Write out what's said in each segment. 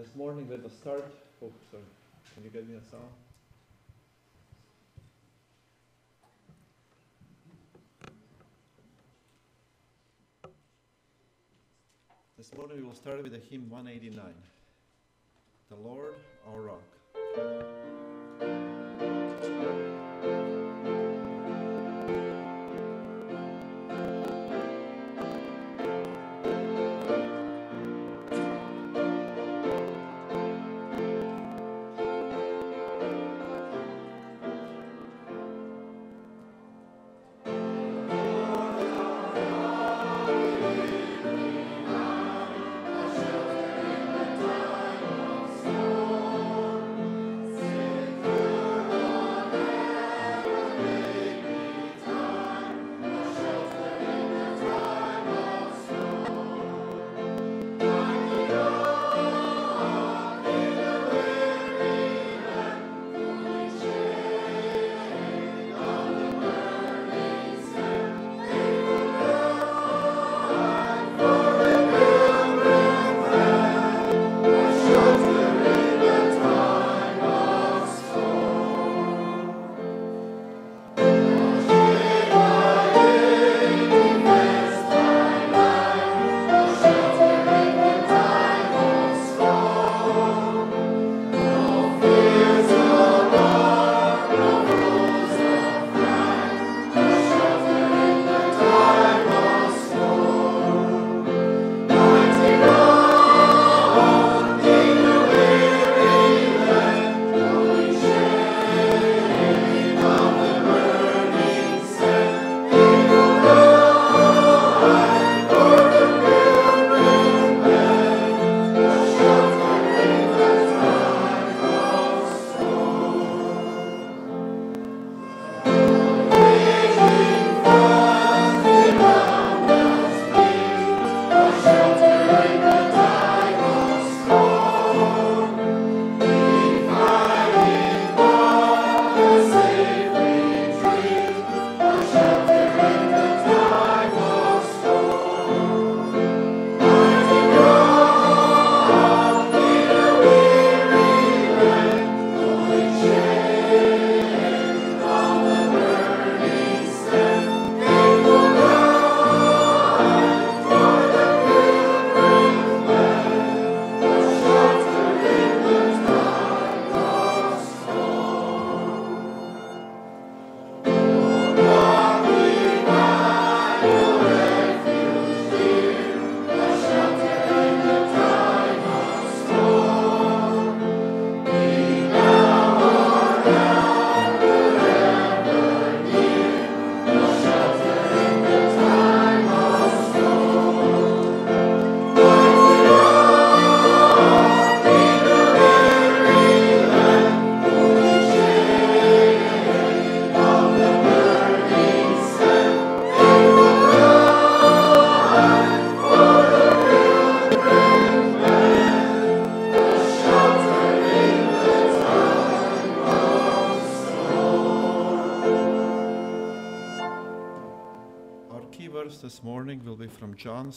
this morning let us start. Oh, sorry. Can you get me a sound? This morning we will start with the hymn 189. The Lord our Rock.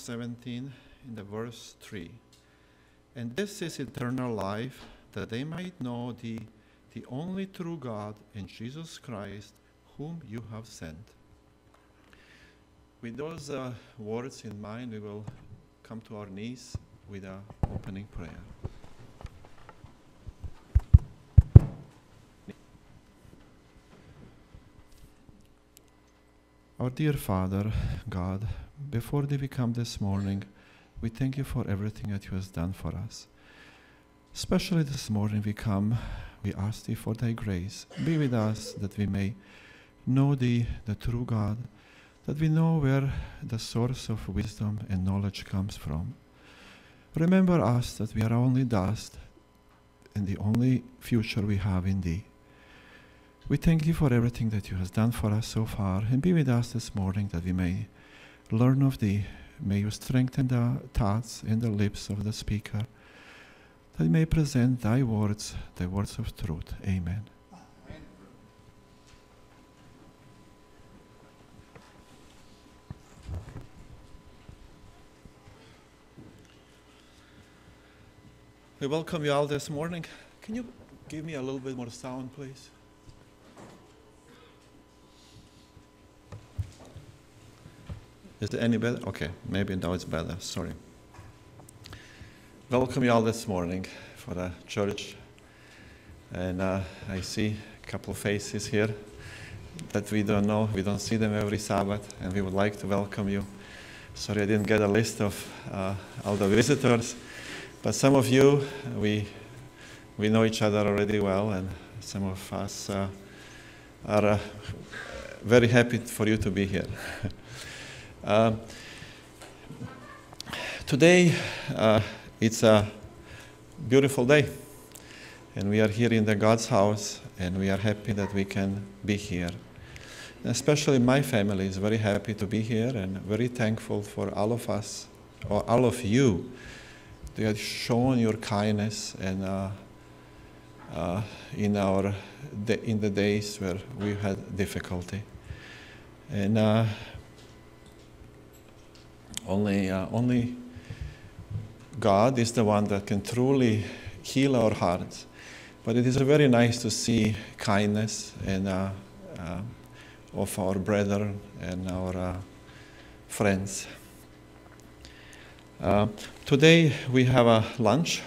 17 in the verse 3. And this is eternal life, that they might know thee, the only true God, and Jesus Christ, whom you have sent. With those uh, words in mind, we will come to our knees with our opening prayer. Our dear Father, God, before we come this morning, we thank you for everything that you have done for us. Especially this morning we come, we ask thee for thy grace. Be with us that we may know thee, the true God, that we know where the source of wisdom and knowledge comes from. Remember us that we are only dust and the only future we have in thee. We thank you for everything that you have done for us so far, and be with us this morning that we may learn of thee. May you strengthen the thoughts and the lips of the speaker, that he may present thy words, the words of truth. Amen. We welcome you all this morning. Can you give me a little bit more sound, please? Is it any better? Okay, maybe now it's better. Sorry. Welcome you all this morning for the church. And uh, I see a couple of faces here that we don't know. We don't see them every Sabbath, and we would like to welcome you. Sorry, I didn't get a list of uh, all the visitors, but some of you, we, we know each other already well, and some of us uh, are uh, very happy for you to be here. Uh, today, uh, it's a beautiful day, and we are here in the God's house, and we are happy that we can be here. Especially my family is very happy to be here and very thankful for all of us, or all of you, that have shown your kindness and uh, uh, in our in the days where we had difficulty. And uh, only, uh, only God is the one that can truly heal our hearts. But it is very nice to see kindness and, uh, uh, of our brethren and our uh, friends. Uh, today we have a lunch,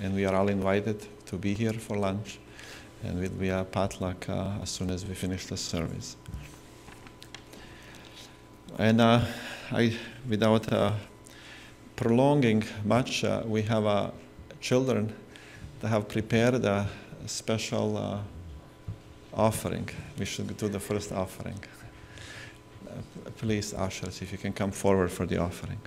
and we are all invited to be here for lunch, and we will be a potluck uh, as soon as we finish the service. And I, without uh, prolonging much, uh, we have uh, children that have prepared a special uh, offering. We should do the first offering. Uh, please, ushers, if you can come forward for the offering.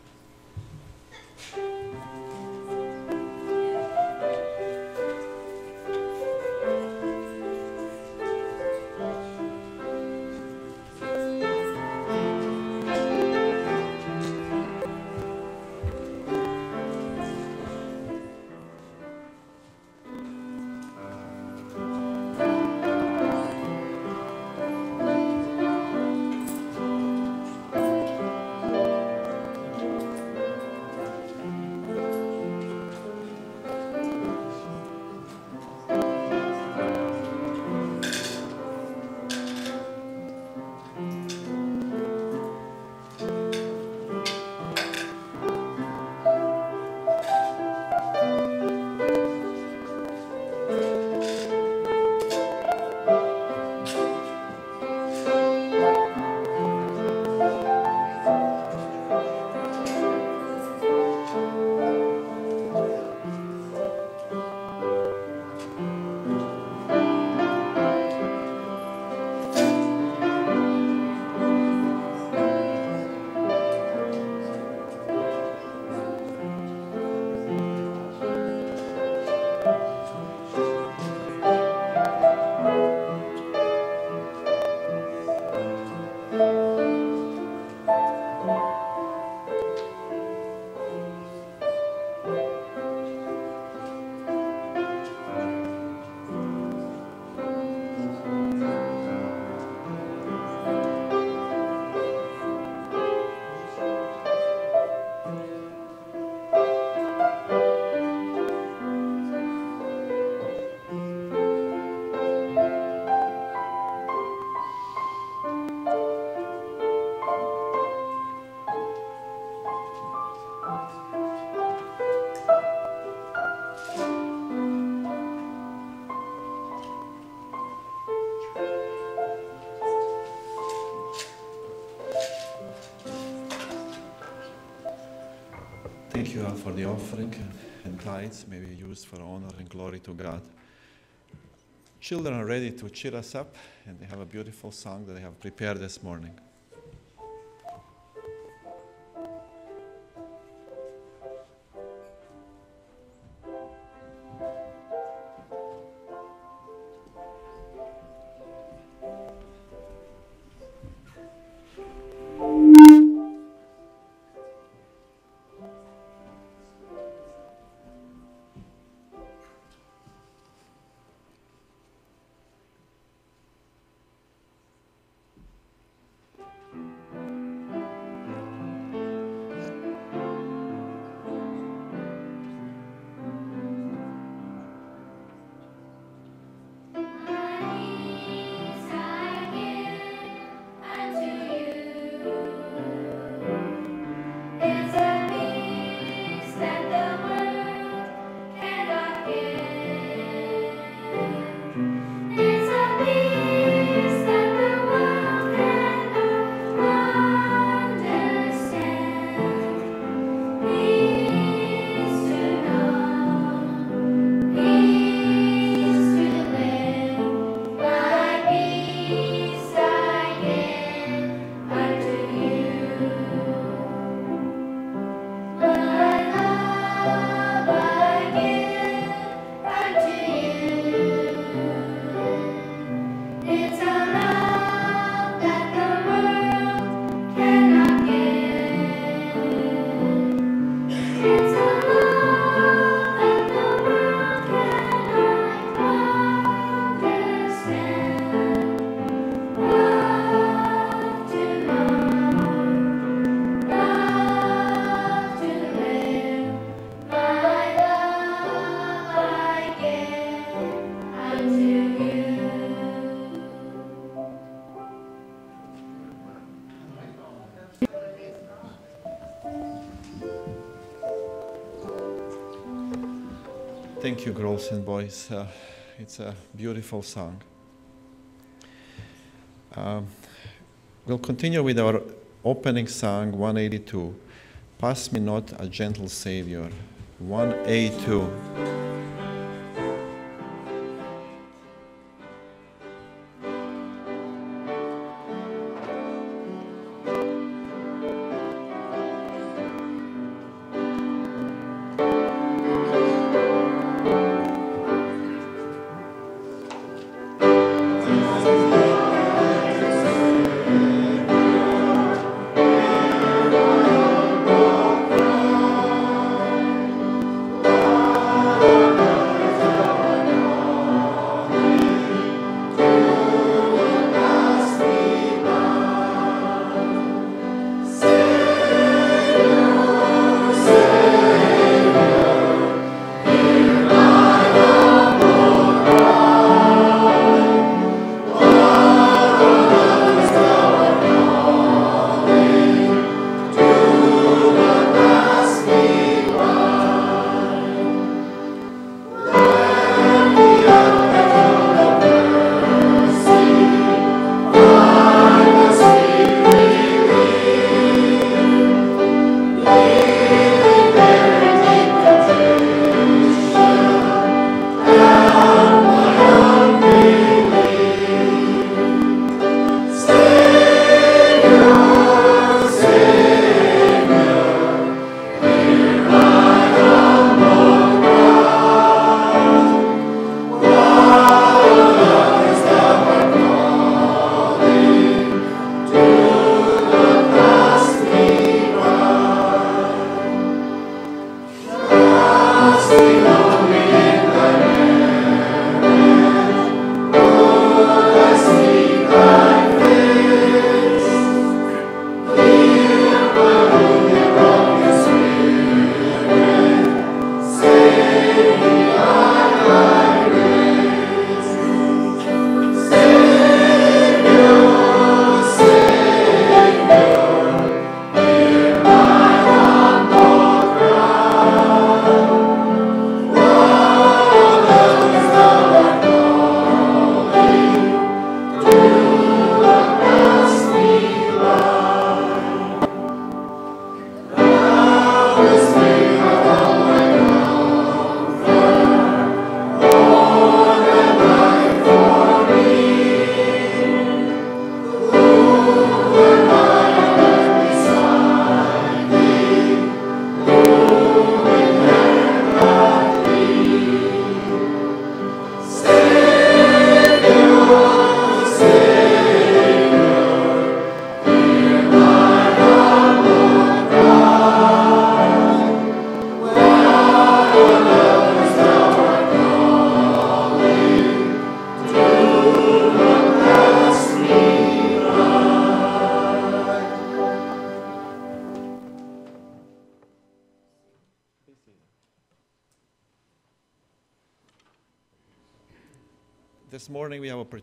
For the offering and tithes may be used for honor and glory to God. Children are ready to cheer us up, and they have a beautiful song that they have prepared this morning. Thank you, girls and boys. Uh, it's a beautiful song. Um, we'll continue with our opening song 182 Pass Me Not a Gentle Savior. 182.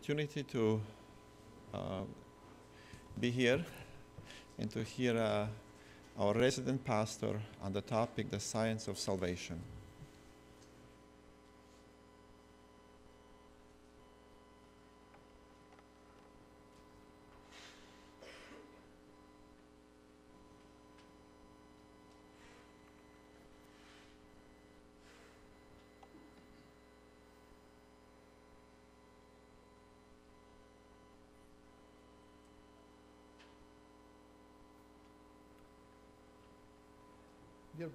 Opportunity to uh, be here and to hear uh, our resident pastor on the topic, the science of salvation.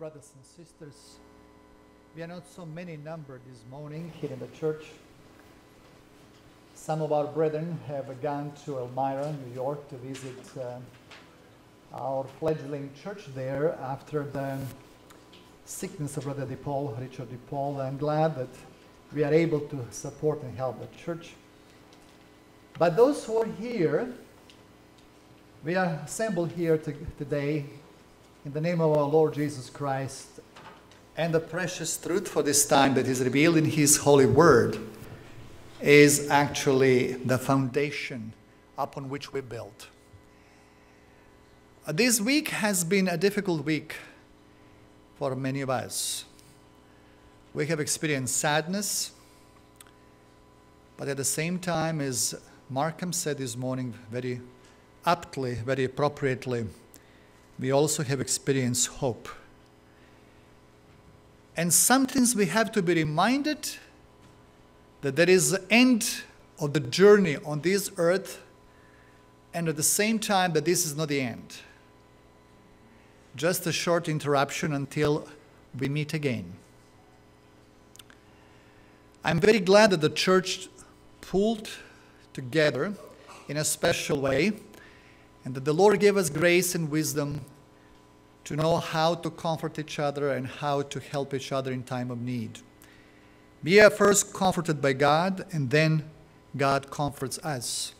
Brothers and sisters, we are not so many in number this morning here in the church. Some of our brethren have gone to Elmira, New York, to visit uh, our fledgling church there after the sickness of Brother DePaul, Richard DePaul. I'm glad that we are able to support and help the church. But those who are here, we are assembled here to, today in the name of our Lord Jesus Christ and the precious truth for this time that is revealed in His holy word is actually the foundation upon which we build. Uh, this week has been a difficult week for many of us. We have experienced sadness, but at the same time, as Markham said this morning very aptly, very appropriately, we also have experienced hope. And sometimes we have to be reminded that there is the end of the journey on this earth, and at the same time, that this is not the end. Just a short interruption until we meet again. I'm very glad that the church pulled together in a special way and that the Lord gave us grace and wisdom to know how to comfort each other and how to help each other in time of need. We are first comforted by God, and then God comforts us.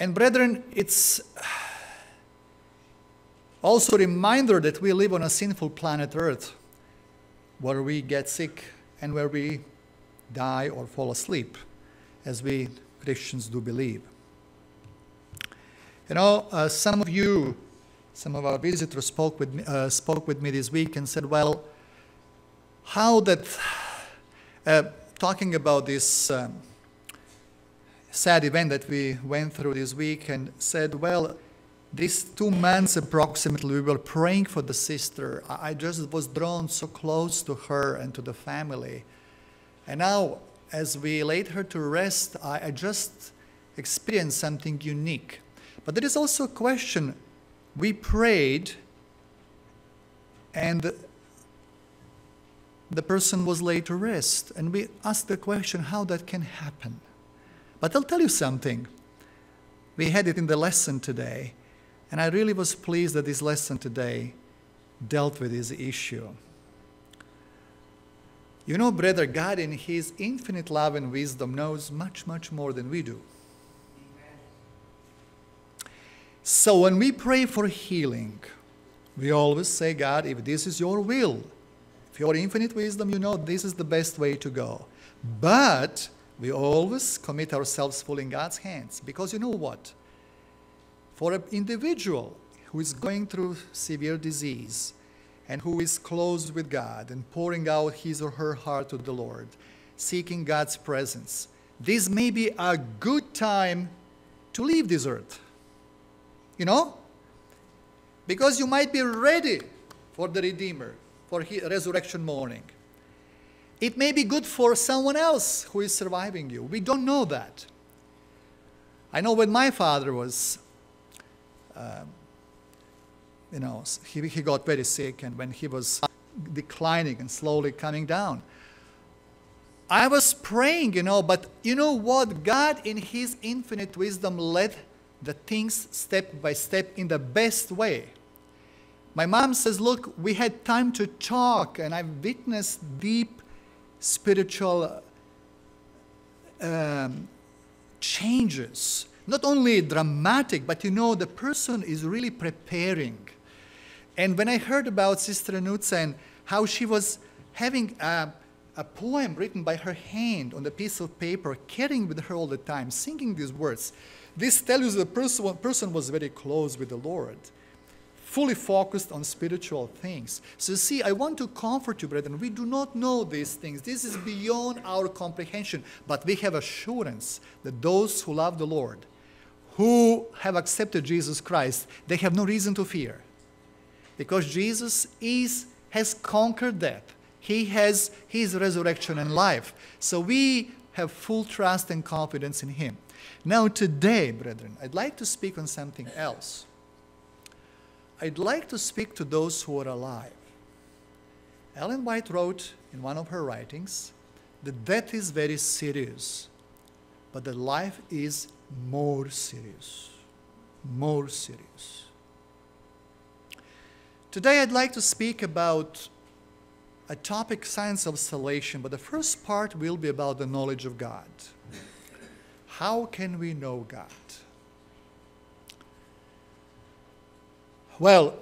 And brethren, it's also a reminder that we live on a sinful planet Earth where we get sick and where we die or fall asleep, as we Christians do believe. You know, uh, some of you, some of our visitors spoke with, me, uh, spoke with me this week and said, well, how that, uh, talking about this um, sad event that we went through this week, and said, well, these two months approximately, we were praying for the sister. I just was drawn so close to her and to the family. And now, as we laid her to rest, I, I just experienced something unique. But there is also a question. We prayed, and the person was laid to rest. And we asked the question how that can happen. But I'll tell you something. We had it in the lesson today. And I really was pleased that this lesson today dealt with this issue. You know, brother, God in His infinite love and wisdom knows much, much more than we do. So when we pray for healing, we always say, God, if this is your will, if your infinite wisdom, you know this is the best way to go. But we always commit ourselves fully in God's hands because you know what? For an individual who is going through severe disease and who is close with God and pouring out his or her heart to the Lord, seeking God's presence, this may be a good time to leave this earth. You know? Because you might be ready for the Redeemer, for his resurrection morning. It may be good for someone else who is surviving you. We don't know that. I know when my father was um, you know, he, he got very sick, and when he was declining and slowly coming down, I was praying, you know, but you know what? God, in His infinite wisdom, led the things step by step in the best way. My mom says, Look, we had time to talk, and I've witnessed deep spiritual um, changes not only dramatic, but you know, the person is really preparing. And when I heard about Sister Anutsa and how she was having a, a poem written by her hand on a piece of paper, carrying with her all the time, singing these words, this tells you the person, person was very close with the Lord fully focused on spiritual things. So, see, I want to comfort you, brethren. We do not know these things. This is beyond our comprehension. But we have assurance that those who love the Lord, who have accepted Jesus Christ, they have no reason to fear. Because Jesus is, has conquered death. He has his resurrection and life. So we have full trust and confidence in him. Now, today, brethren, I'd like to speak on something else. I'd like to speak to those who are alive. Ellen White wrote in one of her writings that death is very serious, but that life is more serious. More serious. Today I'd like to speak about a topic, science of salvation, but the first part will be about the knowledge of God. How can we know God? Well,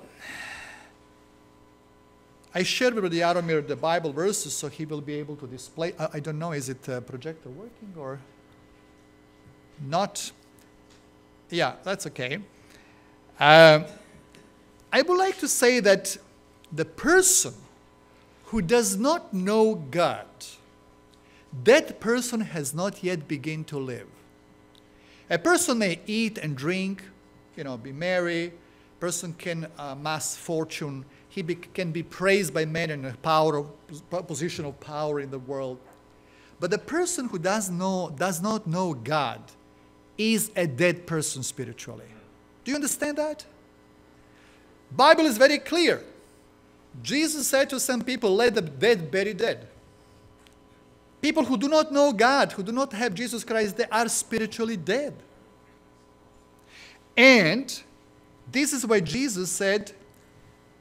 I shared with the Jaromir the Bible verses so he will be able to display. I, I don't know, is it a projector working or? not, yeah, that's okay. Uh, I would like to say that the person who does not know God, that person has not yet begun to live. A person may eat and drink, you know, be merry. Person can uh, amass fortune. He be, can be praised by men in a power of, position of power in the world. But the person who does, know, does not know God is a dead person spiritually. Do you understand that? Bible is very clear. Jesus said to some people, let the dead bury dead. People who do not know God, who do not have Jesus Christ, they are spiritually dead. And this is why Jesus said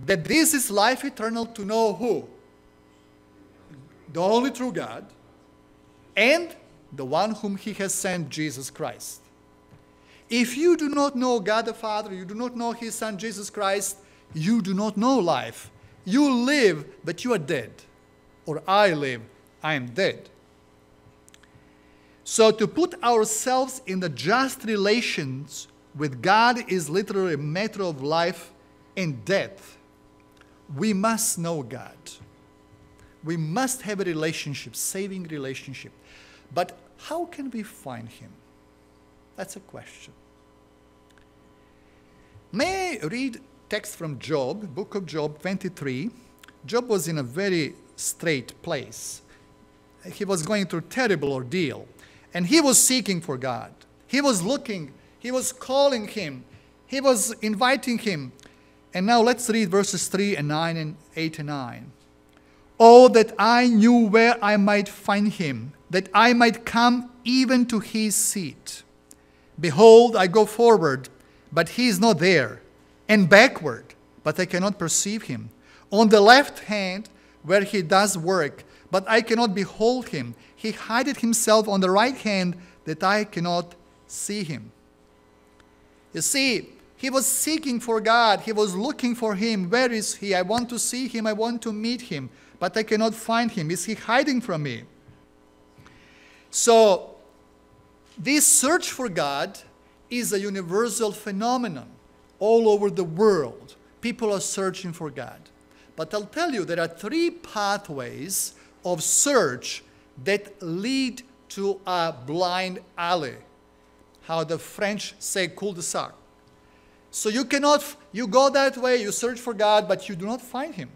that this is life eternal to know who? The only true God and the one whom he has sent, Jesus Christ. If you do not know God the Father, you do not know his Son, Jesus Christ, you do not know life. You live, but you are dead. Or I live, I am dead. So to put ourselves in the just relations with God is literally a matter of life and death. We must know God. We must have a relationship, saving relationship. But how can we find Him? That's a question. May I read text from Job, book of Job 23. Job was in a very straight place. He was going through terrible ordeal, and he was seeking for God. He was looking, he was calling him, he was inviting him. And now let's read verses 3 and 9 and 8 and 9. Oh, that I knew where I might find him, that I might come even to his seat. Behold, I go forward, but he is not there, and backward, but I cannot perceive him. On the left hand, where he does work, but I cannot behold him. He hideth himself on the right hand, that I cannot see him. You see, he was seeking for God. He was looking for him. Where is he? I want to see him. I want to meet him, but I cannot find him. Is he hiding from me? So, this search for God is a universal phenomenon all over the world. People are searching for God. But I'll tell you, there are three pathways of search that lead to a blind alley. How the French say cul-de-sac. So you cannot, you go that way, you search for God, but you do not find Him.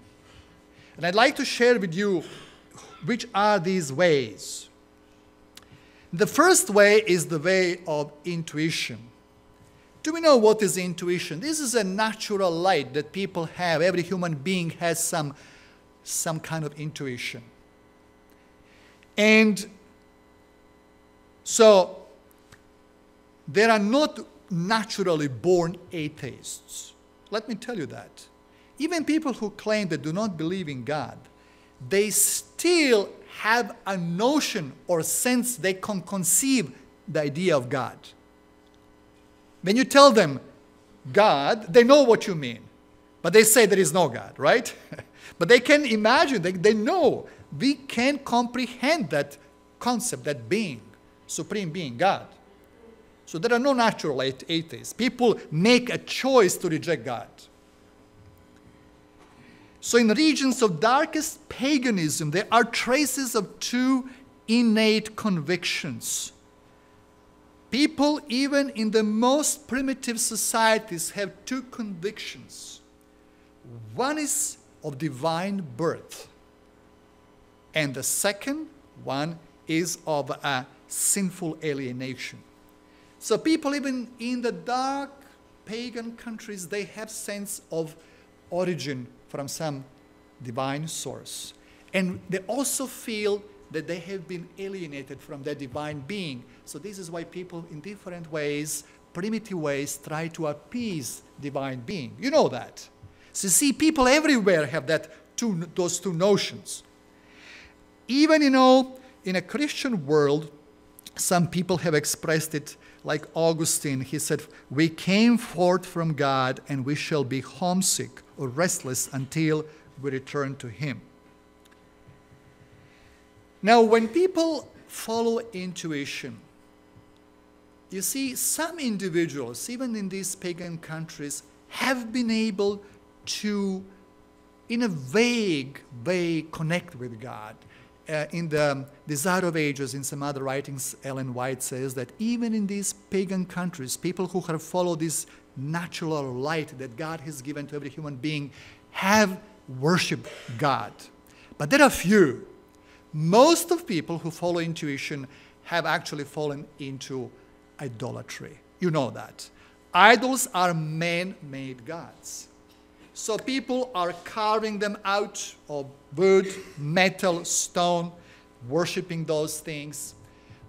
And I'd like to share with you which are these ways. The first way is the way of intuition. Do we know what is intuition? This is a natural light that people have. Every human being has some, some kind of intuition. And so there are not naturally born atheists. Let me tell you that. Even people who claim they do not believe in God, they still have a notion or sense they can conceive the idea of God. When you tell them God, they know what you mean, but they say there is no God, right? but they can imagine, they, they know. We can comprehend that concept, that being, supreme being, God. So there are no natural atheists. People make a choice to reject God. So, in regions of darkest paganism, there are traces of two innate convictions. People, even in the most primitive societies, have two convictions. One is of divine birth, and the second one is of a sinful alienation. So, people, even in the dark pagan countries, they have sense of origin from some divine source. And they also feel that they have been alienated from their divine being. So, this is why people, in different ways, primitive ways, try to appease divine being. You know that. So, see, people everywhere have that two, those two notions. Even, you know, in a Christian world, some people have expressed it like Augustine. He said, We came forth from God and we shall be homesick or restless until we return to Him. Now, when people follow intuition, you see, some individuals, even in these pagan countries, have been able to in a vague way, connect with God. Uh, in the Desire of Ages, in some other writings, Ellen White says that even in these pagan countries, people who have followed this natural light that God has given to every human being have worshiped God. But there are few. Most of people who follow intuition have actually fallen into idolatry. You know that. Idols are man made gods. So people are carving them out of wood, metal, stone, worshiping those things.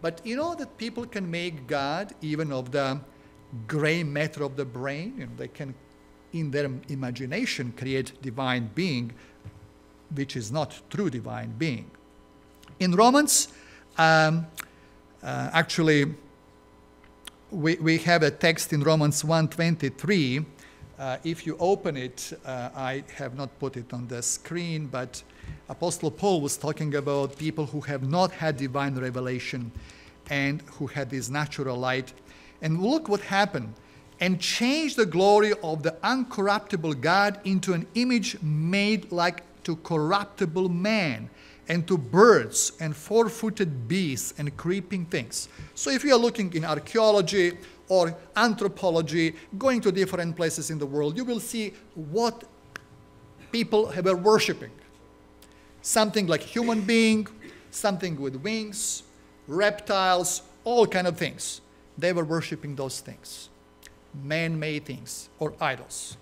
But you know that people can make God even of the gray matter of the brain. You know, they can, in their imagination, create divine being, which is not true divine being. In Romans, um, uh, actually, we, we have a text in Romans 1.23. Uh, if you open it, uh, I have not put it on the screen, but Apostle Paul was talking about people who have not had divine revelation and who had this natural light. And look what happened. And changed the glory of the uncorruptible God into an image made like to corruptible man and to birds and four footed beasts and creeping things. So, if you are looking in archaeology or anthropology, going to different places in the world, you will see what people were worshipping something like human being, something with wings, reptiles, all kind of things. They were worshiping those things, man-made things or idols.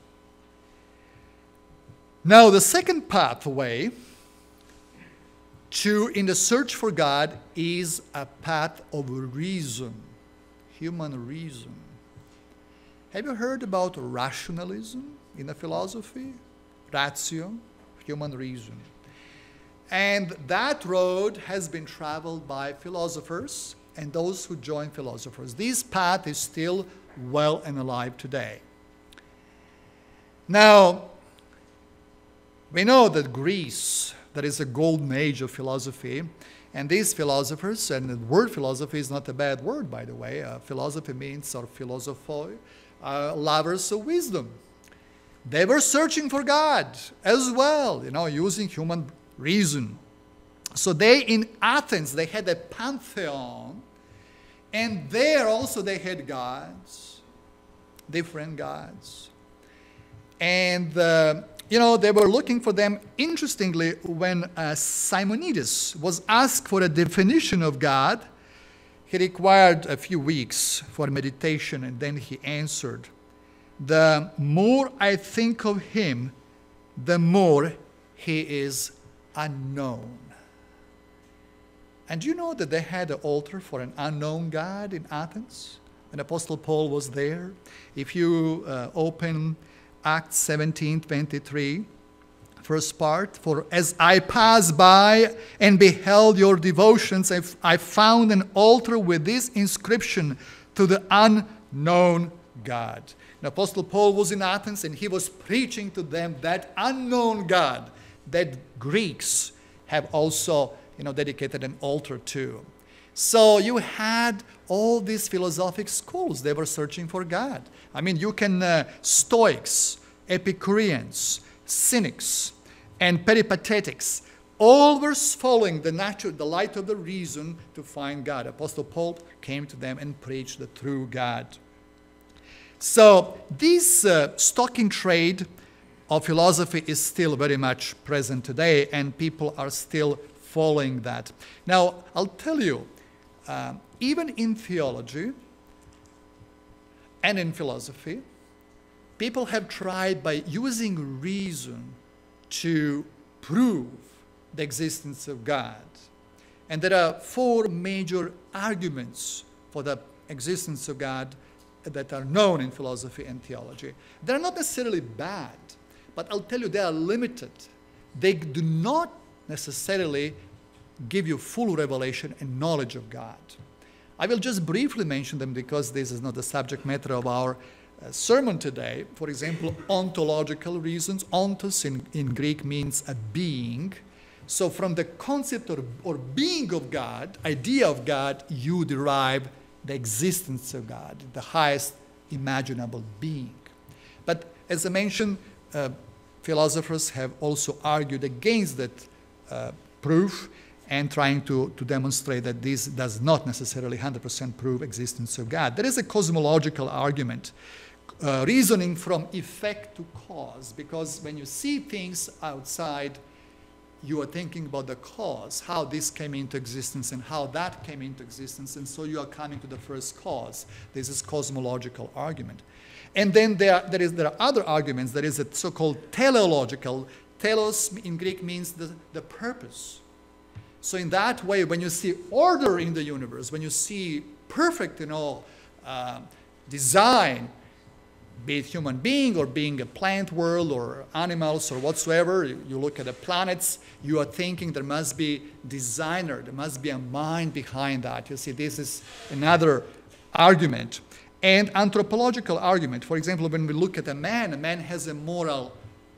Now, the second pathway to, in the search for God, is a path of reason, human reason. Have you heard about rationalism in the philosophy? Ratio, human reason. And that road has been traveled by philosophers and those who join philosophers. This path is still well and alive today. Now, we know that Greece that is a golden age of philosophy. And these philosophers, and the word philosophy is not a bad word, by the way. Uh, philosophy means, or philosophoi, uh, lovers of wisdom. They were searching for God as well, you know, using human reason. So they, in Athens, they had a pantheon, and there also they had gods, different gods. And uh, you know, they were looking for them. Interestingly, when uh, Simonides was asked for a definition of God, he required a few weeks for meditation and then he answered, The more I think of him, the more he is unknown. And you know that they had an altar for an unknown God in Athens? And Apostle Paul was there. If you uh, open Acts 17 23, first part. For as I passed by and beheld your devotions, I found an altar with this inscription to the unknown God. And Apostle Paul was in Athens and he was preaching to them that unknown God that Greeks have also you know, dedicated an altar to. So you had all these philosophic schools, they were searching for God. I mean, you can, uh, Stoics, Epicureans, Cynics, and Peripatetics, all were following the natural, the light of the reason to find God. Apostle Paul came to them and preached the true God. So this uh, stock in trade of philosophy is still very much present today, and people are still following that. Now, I'll tell you, uh, even in theology and in philosophy, people have tried by using reason to prove the existence of God. And there are four major arguments for the existence of God that are known in philosophy and theology. They're not necessarily bad, but I'll tell you they are limited. They do not necessarily give you full revelation and knowledge of God. I will just briefly mention them because this is not the subject matter of our uh, sermon today. For example, ontological reasons. Ontos in, in Greek means a being. So, from the concept or, or being of God, idea of God, you derive the existence of God, the highest imaginable being. But as I mentioned, uh, philosophers have also argued against that uh, proof and trying to, to demonstrate that this does not necessarily 100% prove existence of God. There is a cosmological argument, uh, reasoning from effect to cause, because when you see things outside, you are thinking about the cause, how this came into existence and how that came into existence, and so you are coming to the first cause. This is cosmological argument. And then there, there, is, there are other arguments. There is a so-called teleological. Telos in Greek means the, the purpose. So in that way, when you see order in the universe, when you see perfect, you know, uh, design, be it human being or being a plant world or animals or whatsoever, you, you look at the planets, you are thinking there must be designer, there must be a mind behind that. You see, this is another argument. And anthropological argument. For example, when we look at a man, a man has a moral,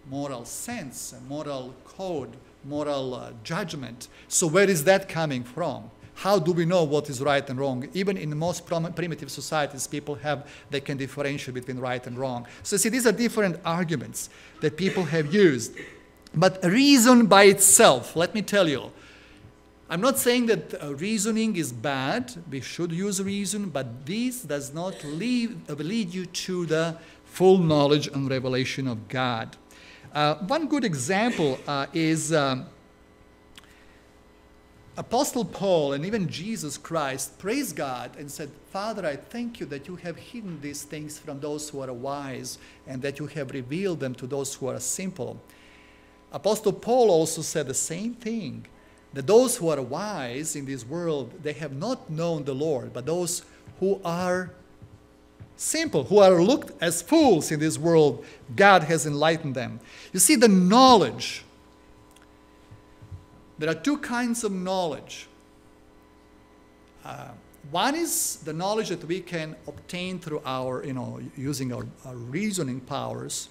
moral sense, a moral code, moral uh, judgment. So where is that coming from? How do we know what is right and wrong? Even in the most primitive societies, people have, they can differentiate between right and wrong. So see, these are different arguments that people have used. But reason by itself, let me tell you, I'm not saying that uh, reasoning is bad. We should use reason, but this does not lead, uh, lead you to the full knowledge and revelation of God. Uh, one good example uh, is um, Apostle Paul and even Jesus Christ praised God and said, Father, I thank you that you have hidden these things from those who are wise and that you have revealed them to those who are simple. Apostle Paul also said the same thing that those who are wise in this world, they have not known the Lord, but those who are simple, who are looked as fools in this world, God has enlightened them. You see, the knowledge, there are two kinds of knowledge. Uh, one is the knowledge that we can obtain through our, you know, using our, our reasoning powers,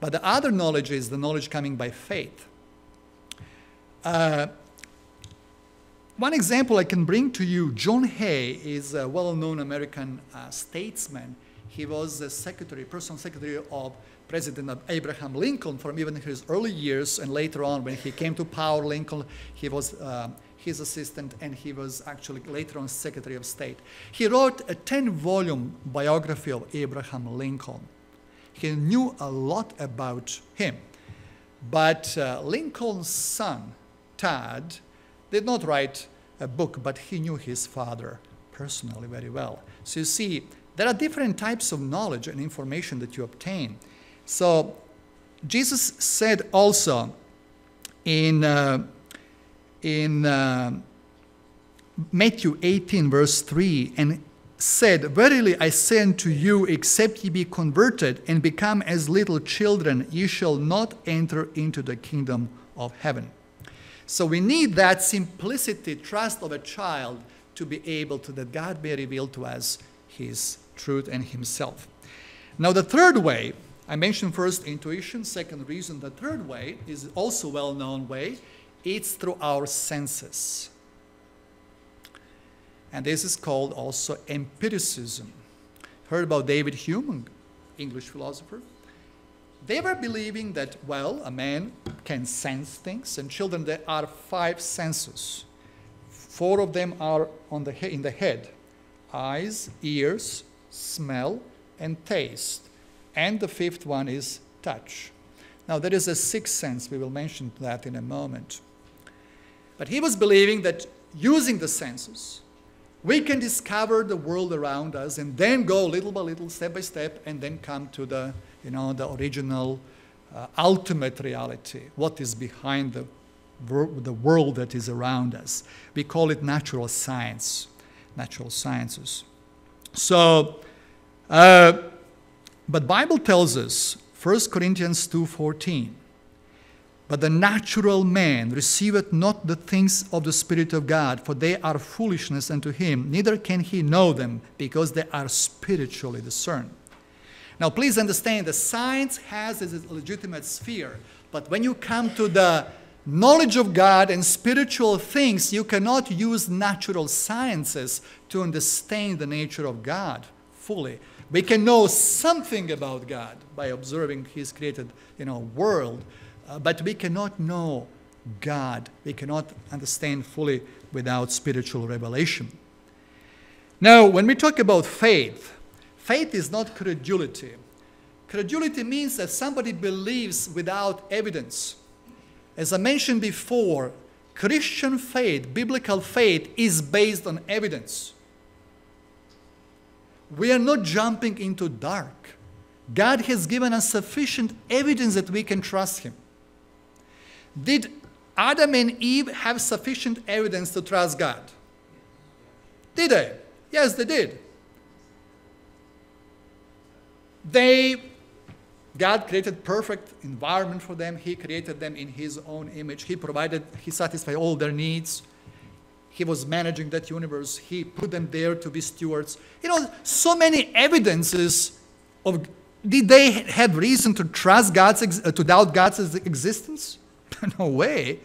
but the other knowledge is the knowledge coming by faith. Uh, one example I can bring to you, John Hay is a well-known American uh, statesman. He was the secretary, personal secretary of President Abraham Lincoln from even his early years, and later on when he came to power, Lincoln, he was uh, his assistant, and he was actually later on Secretary of State. He wrote a 10-volume biography of Abraham Lincoln. He knew a lot about him, but uh, Lincoln's son, Tad, did not write a book, but he knew his father personally very well. So you see, there are different types of knowledge and information that you obtain. So Jesus said also in, uh, in uh, Matthew 18, verse 3, and said, Verily I say unto you, except ye be converted and become as little children, ye shall not enter into the kingdom of heaven. So we need that simplicity, trust of a child to be able to, that God may reveal to us His truth and Himself. Now, the third way, I mentioned first intuition, second reason. The third way is also well known way. It's through our senses. And this is called also empiricism. Heard about David Hume, English philosopher? They were believing that, well, a man can sense things, and children, there are five senses. Four of them are on the in the head eyes, ears, smell, and taste. And the fifth one is touch. Now, there is a sixth sense. We will mention that in a moment. But he was believing that using the senses, we can discover the world around us and then go little by little, step by step, and then come to the you know, the original uh, ultimate reality, what is behind the, the world that is around us. We call it natural science, natural sciences. So, uh, but Bible tells us, 1 Corinthians 2.14, but the natural man receiveth not the things of the Spirit of God, for they are foolishness unto him, neither can he know them, because they are spiritually discerned. Now, please understand that science has its legitimate sphere, but when you come to the knowledge of God and spiritual things, you cannot use natural sciences to understand the nature of God fully. We can know something about God by observing His created you know, world, uh, but we cannot know God. We cannot understand fully without spiritual revelation. Now, when we talk about faith, faith is not credulity. Credulity means that somebody believes without evidence. As I mentioned before, Christian faith, biblical faith, is based on evidence. We are not jumping into dark. God has given us sufficient evidence that we can trust Him. Did Adam and Eve have sufficient evidence to trust God? Did they? Yes, they did. They God created perfect environment for them. He created them in his own image. He provided, he satisfied all their needs. He was managing that universe. He put them there to be stewards. You know, so many evidences of did they have reason to trust God's uh, to doubt God's existence? no way.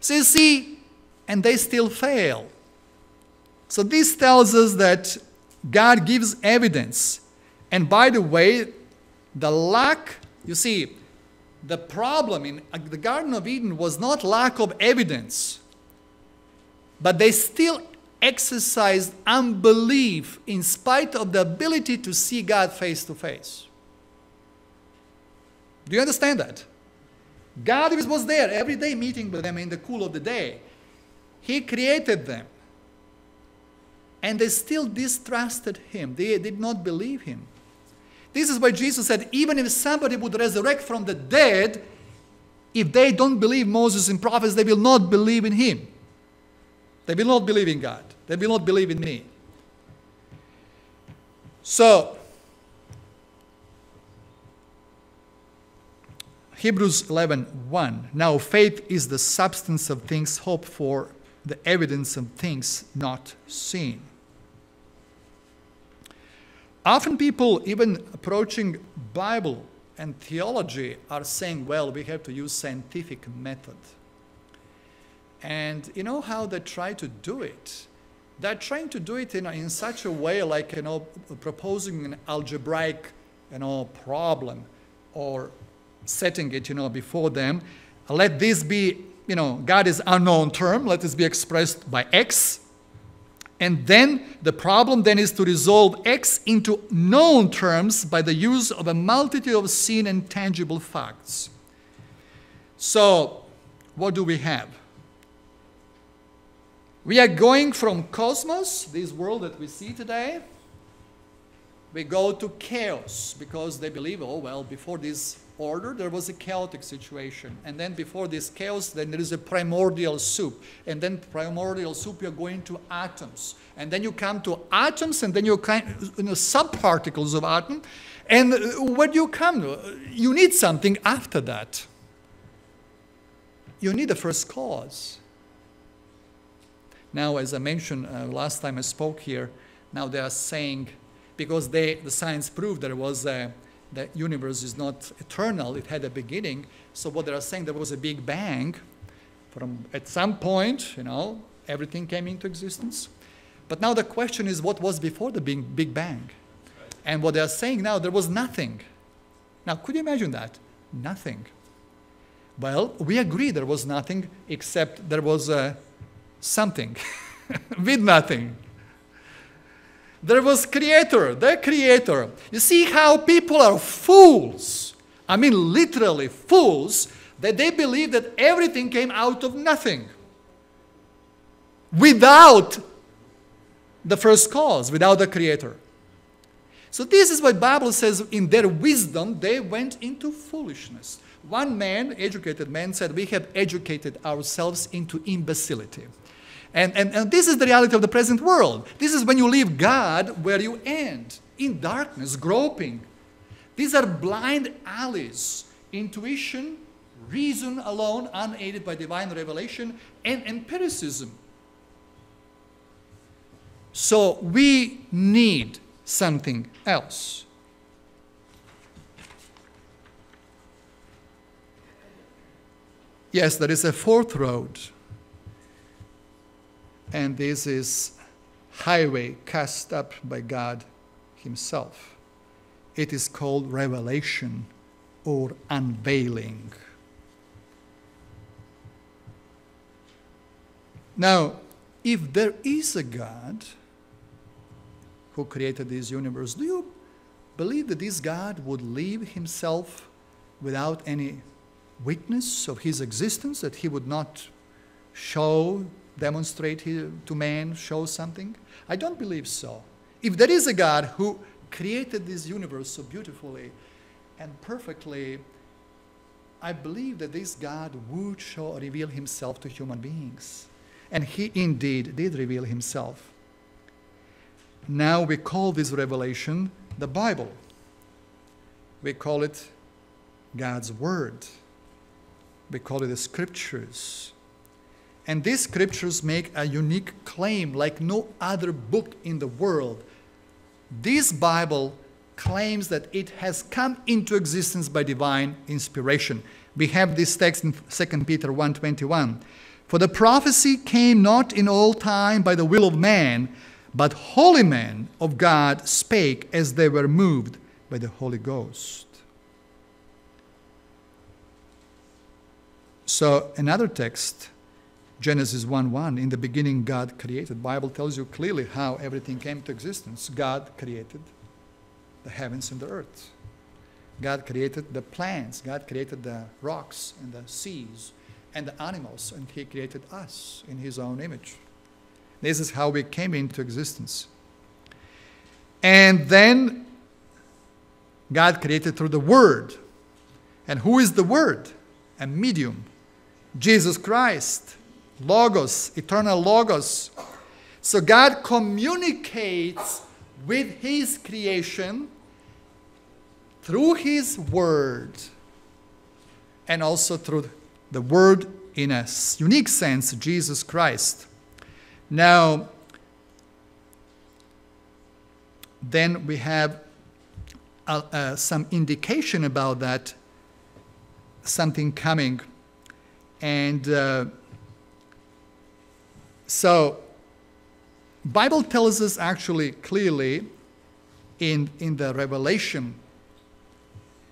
So you see, and they still fail. So this tells us that God gives evidence. And by the way, the lack, you see, the problem in uh, the Garden of Eden was not lack of evidence, but they still exercised unbelief in spite of the ability to see God face to face. Do you understand that? God was there every day meeting with them in the cool of the day. He created them. And they still distrusted him. They did not believe him. This is why Jesus said, even if somebody would resurrect from the dead, if they don't believe Moses and prophets, they will not believe in him. They will not believe in God. They will not believe in me. So, Hebrews 11 1. Now, faith is the substance of things hoped for, the evidence of things not seen. Often people, even approaching Bible and theology, are saying, well, we have to use scientific method. And you know how they try to do it? They're trying to do it in, in such a way like, you know, proposing an algebraic, you know, problem or setting it, you know, before them. Let this be, you know, God is unknown term. Let this be expressed by X and then the problem then is to resolve x into known terms by the use of a multitude of seen and tangible facts. So, what do we have? We are going from cosmos, this world that we see today, we go to chaos because they believe, oh, well, before this order, there was a chaotic situation. And then before this chaos, then there is a primordial soup. And then primordial soup, you're going to atoms. And then you come to atoms, and then you come you know, subparticles of atom. And uh, what do you come to? You need something after that. You need a first cause. Now, as I mentioned uh, last time I spoke here, now they are saying, because they, the science proved there was a the universe is not eternal, it had a beginning. So what they are saying, there was a big bang. From at some point, you know, everything came into existence. But now the question is, what was before the big, big bang? And what they are saying now, there was nothing. Now, could you imagine that? Nothing. Well, we agree there was nothing except there was uh, something with nothing. There was creator, the creator. You see how people are fools. I mean, literally fools, that they believe that everything came out of nothing. Without the first cause, without the creator. So this is what Bible says in their wisdom they went into foolishness. One man, educated man said we have educated ourselves into imbecility. And, and, and this is the reality of the present world. This is when you leave God where you end, in darkness, groping. These are blind alleys. Intuition, reason alone, unaided by divine revelation, and empiricism. So we need something else. Yes, there is a fourth road and this is highway cast up by God himself. it is called revelation or unveiling. Now, if there is a God who created this universe, do you believe that this God would leave himself without any witness of his existence, that he would not show, demonstrate to man, show something? I don't believe so. If there is a God who created this universe so beautifully and perfectly, I believe that this God would show or reveal himself to human beings. And he indeed did reveal himself. Now we call this revelation the Bible. We call it God's Word. We call it the Scriptures. And these Scriptures make a unique claim like no other book in the world. This Bible claims that it has come into existence by divine inspiration. We have this text in 2 Peter 1:21. For the prophecy came not in all time by the will of man, but holy men of God spake as they were moved by the Holy Ghost. So another text, Genesis 1:1, in the beginning God created. Bible tells you clearly how everything came to existence. God created the heavens and the earth. God created the plants, God created the rocks and the seas and the animals, and He created us in His own image. This is how we came into existence. And then God created through the Word. And who is the Word? A medium. Jesus Christ, Logos, eternal Logos. So God communicates with His creation through His Word and also through the Word in a unique sense, Jesus Christ. Now, then we have uh, uh, some indication about that, something coming. And uh, so, Bible tells us actually clearly in, in the Revelation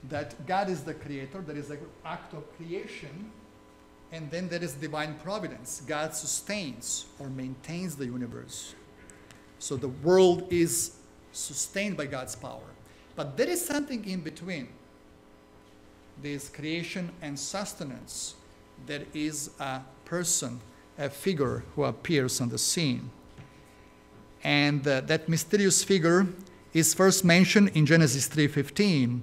that God is the creator, there is an act of creation, and then there is divine providence. God sustains or maintains the universe. So the world is sustained by God's power. But there is something in between this creation and sustenance. There is a person, a figure who appears on the scene. And uh, that mysterious figure is first mentioned in Genesis 3:15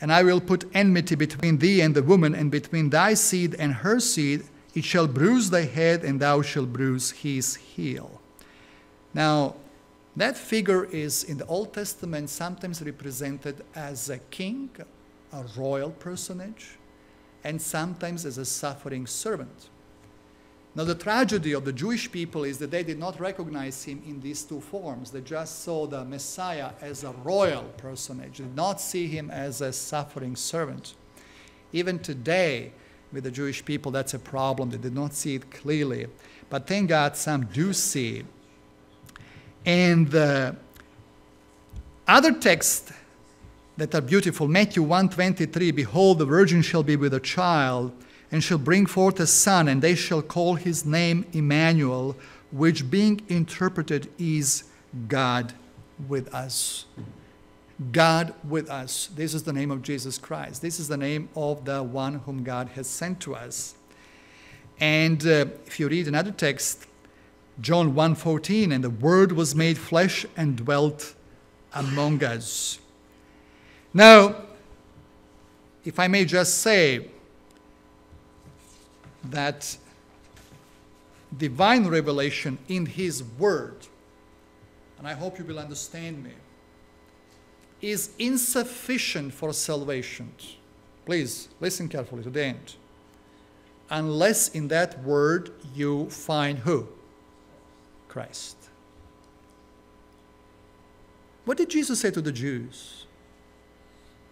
and I will put enmity between thee and the woman, and between thy seed and her seed. It shall bruise thy head, and thou shalt bruise his heel. Now, that figure is in the Old Testament sometimes represented as a king, a royal personage, and sometimes as a suffering servant. Now, the tragedy of the Jewish people is that they did not recognize him in these two forms. They just saw the Messiah as a royal personage, they did not see him as a suffering servant. Even today, with the Jewish people, that's a problem. They did not see it clearly. But thank God some do see. And the other texts that are beautiful, Matthew 1:23, behold, the virgin shall be with a child and shall bring forth a son, and they shall call his name Emmanuel, which being interpreted is God with us. God with us. This is the name of Jesus Christ. This is the name of the one whom God has sent to us. And uh, if you read another text, John 1:14, and the word was made flesh and dwelt among us. Now, if I may just say, that divine revelation in His Word, and I hope you will understand me, is insufficient for salvation. Please listen carefully to the end. Unless in that word you find who? Christ. What did Jesus say to the Jews?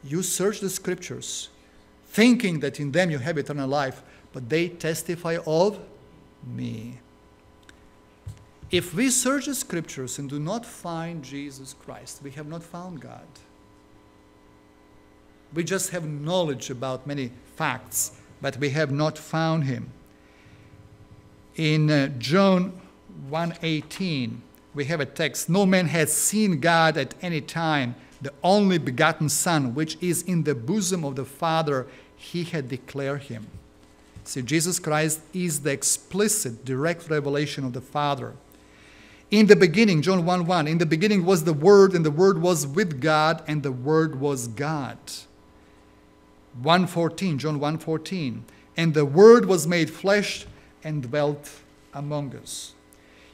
You search the scriptures, thinking that in them you have eternal life but they testify of me. If we search the scriptures and do not find Jesus Christ, we have not found God. We just have knowledge about many facts, but we have not found him. In uh, John 1:18, we have a text, no man has seen God at any time, the only begotten Son, which is in the bosom of the Father, he had declared him. See, Jesus Christ is the explicit, direct revelation of the Father. In the beginning, John 1 1, in the beginning was the Word, and the Word was with God, and the Word was God. 114, John 1 14, and the Word was made flesh and dwelt among us.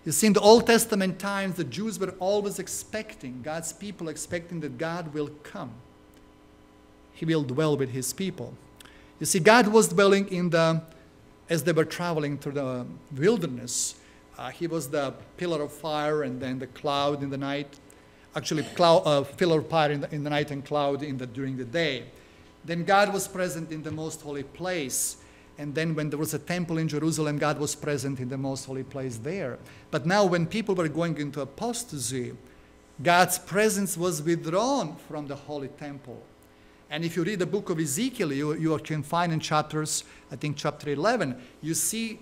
You see, in the Old Testament times, the Jews were always expecting, God's people expecting that God will come. He will dwell with his people. You see, God was dwelling in the, as they were traveling through the wilderness, uh, he was the pillar of fire and then the cloud in the night. Actually, cloud, uh, pillar of fire in the, in the night and cloud in the, during the day. Then God was present in the most holy place. And then when there was a temple in Jerusalem, God was present in the most holy place there. But now, when people were going into apostasy, God's presence was withdrawn from the holy temple. And if you read the book of Ezekiel, you, you can find in chapters, I think chapter 11, you see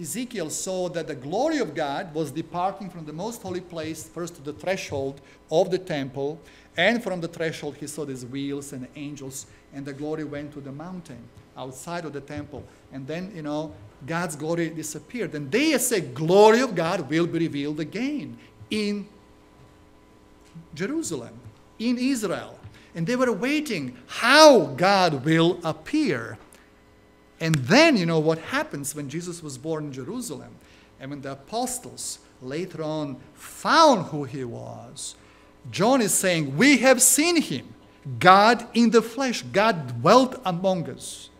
Ezekiel saw that the glory of God was departing from the most holy place, first to the threshold of the temple, and from the threshold he saw these wheels and angels, and the glory went to the mountain outside of the temple. And then, you know, God's glory disappeared. And they said, glory of God will be revealed again in Jerusalem, in Israel. And they were waiting how God will appear. And then, you know, what happens when Jesus was born in Jerusalem and when the apostles later on found who he was, John is saying, We have seen him, God in the flesh. God dwelt among us.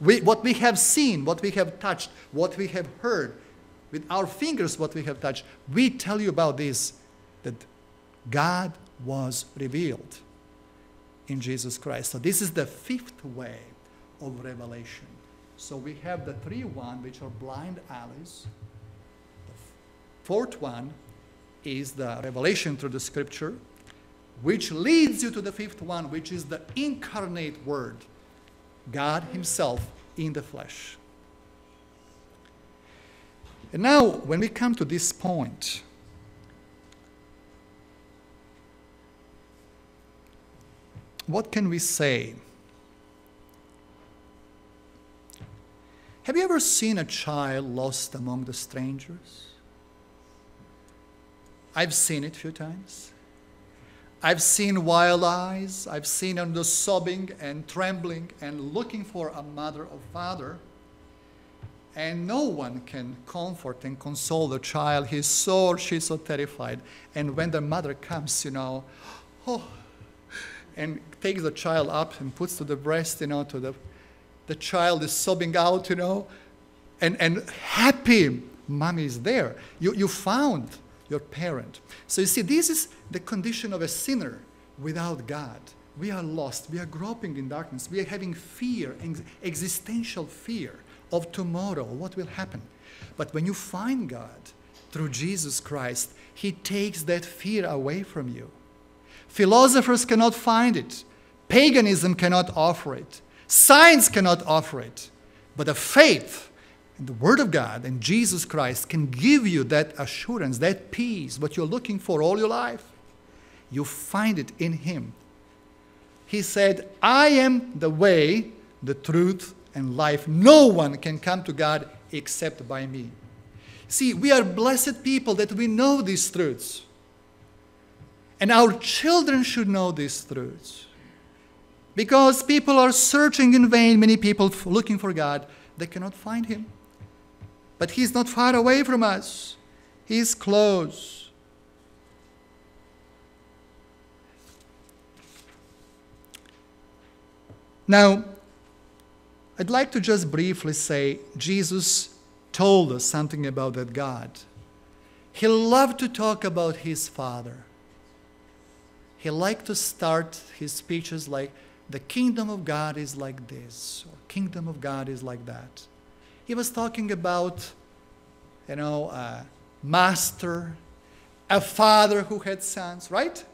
We, what we have seen, what we have touched, what we have heard, with our fingers, what we have touched, we tell you about this that God was revealed in Jesus Christ. So, this is the fifth way of revelation. So we have the three one, which are blind alleys. The fourth one is the revelation through the scripture, which leads you to the fifth one, which is the incarnate word, God Himself in the flesh. And now, when we come to this point, what can we say? Have you ever seen a child lost among the strangers? I've seen it a few times. I've seen wild eyes. I've seen them the sobbing and trembling and looking for a mother or father. And no one can comfort and console the child. He's so, she's so terrified. And when the mother comes, you know, oh, and takes the child up and puts to the breast, you know, to the the child is sobbing out, you know, and, and happy mommy is there. You, you found your parent. So you see, this is the condition of a sinner without God. We are lost. We are groping in darkness. We are having fear, existential fear of tomorrow, what will happen. But when you find God through Jesus Christ, He takes that fear away from you. Philosophers cannot find it, paganism cannot offer it. Science cannot offer it, but the faith in the Word of God and Jesus Christ can give you that assurance, that peace, what you're looking for all your life. You find it in Him. He said, I am the way, the truth, and life. No one can come to God except by me. See, we are blessed people that we know these truths. And our children should know these truths. Because people are searching in vain, many people looking for God, they cannot find Him. But He's not far away from us, He's close. Now, I'd like to just briefly say Jesus told us something about that God. He loved to talk about His Father. He liked to start his speeches like, the kingdom of God is like this, or kingdom of God is like that. He was talking about, you know, a master, a father who had sons, right?